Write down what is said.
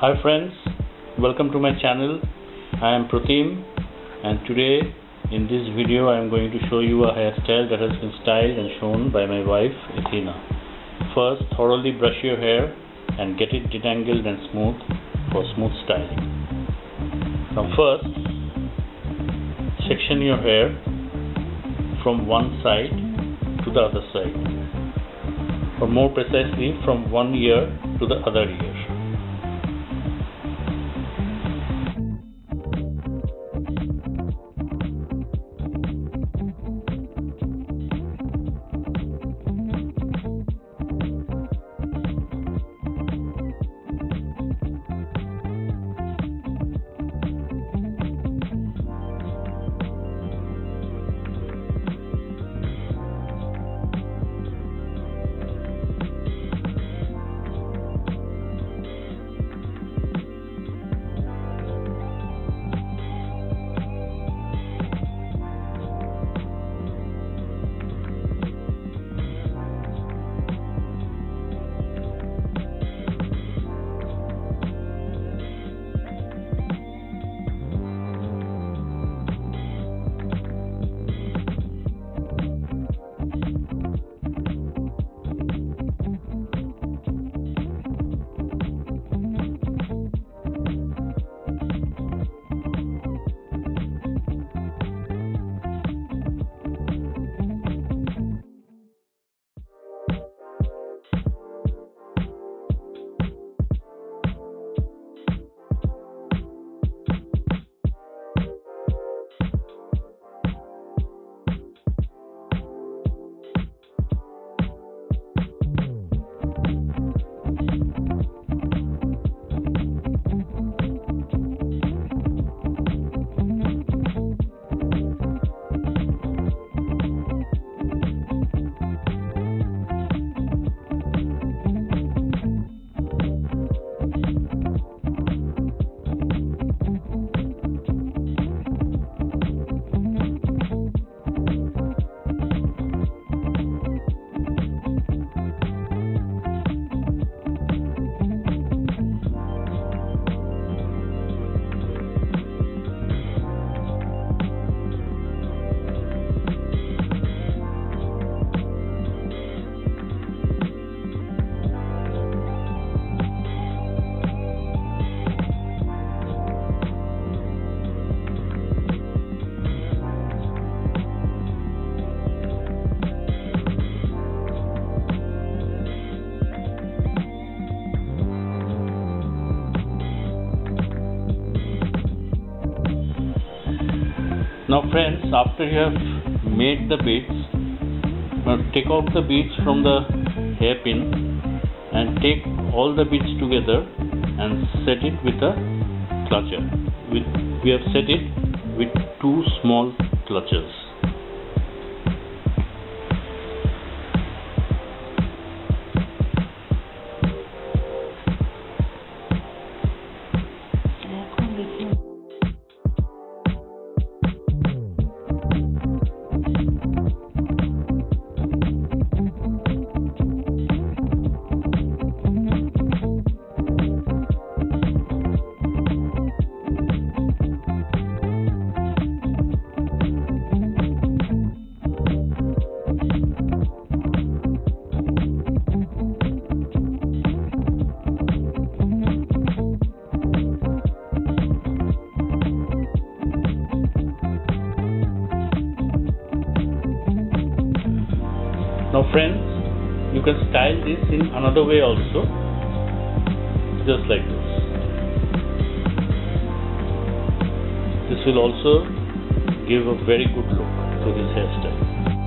Hi friends, welcome to my channel. I am Pratim and today in this video I am going to show you a hairstyle that has been styled and shown by my wife Athena. First thoroughly brush your hair and get it detangled and smooth for smooth styling. Now first section your hair from one side to the other side or more precisely from one ear to the other ear. Now friends, after you have made the beads, now take out the beads from the hairpin and take all the beads together and set it with a clutcher. We have set it with two small clutches. Now friends, you can style this in another way also, just like this. This will also give a very good look to this hairstyle.